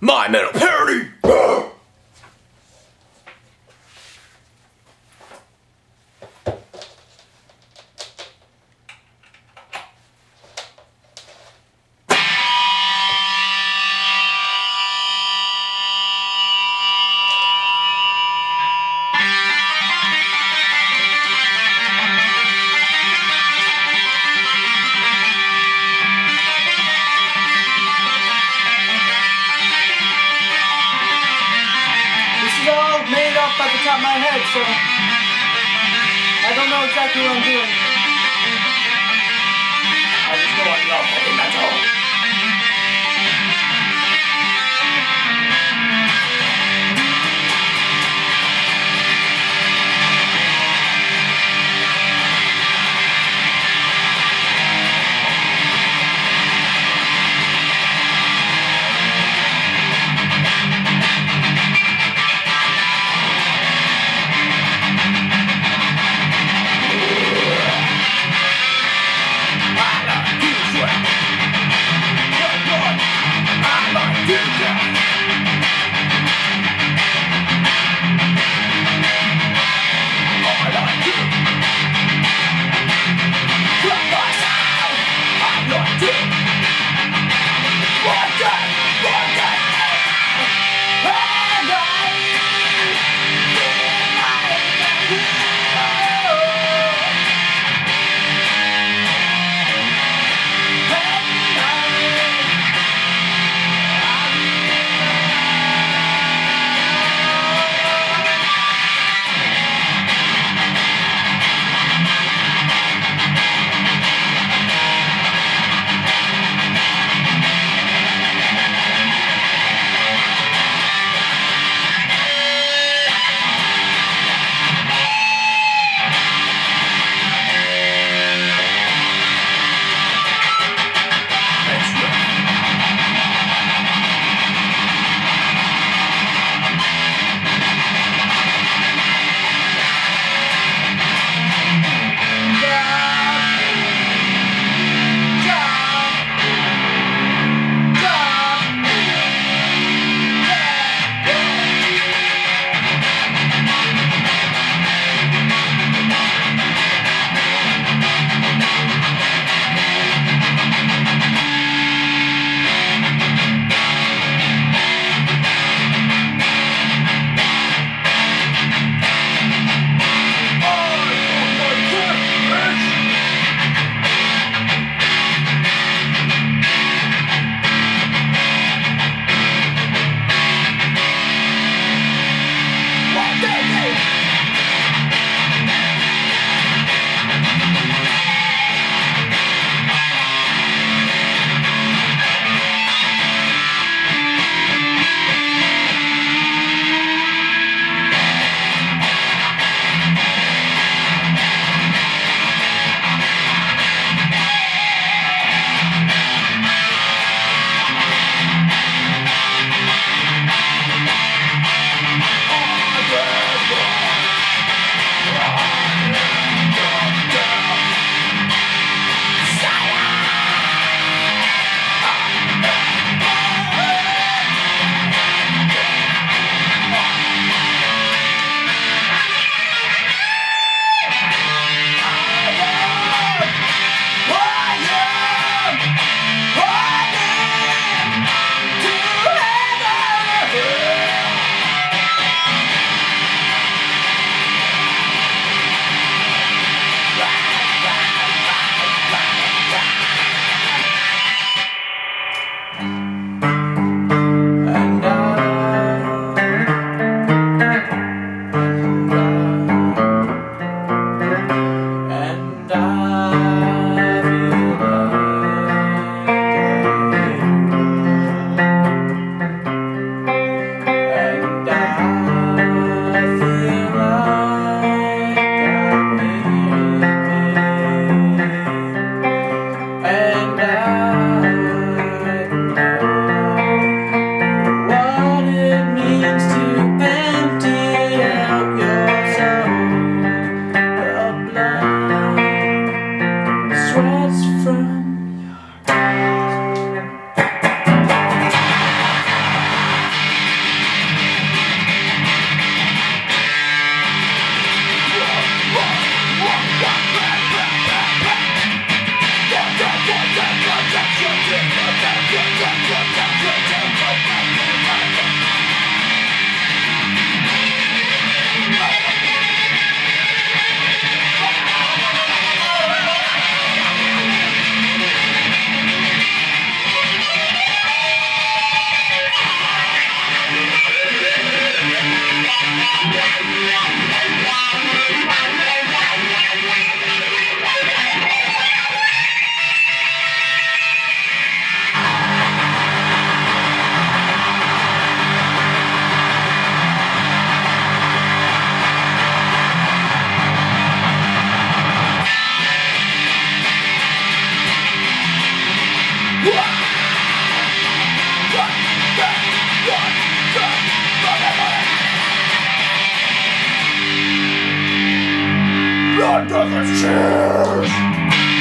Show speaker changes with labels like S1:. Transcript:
S1: My metal parody!
S2: So I don't know exactly what I'm doing.
S1: Whoa!
S2: Band Brothers, cheers!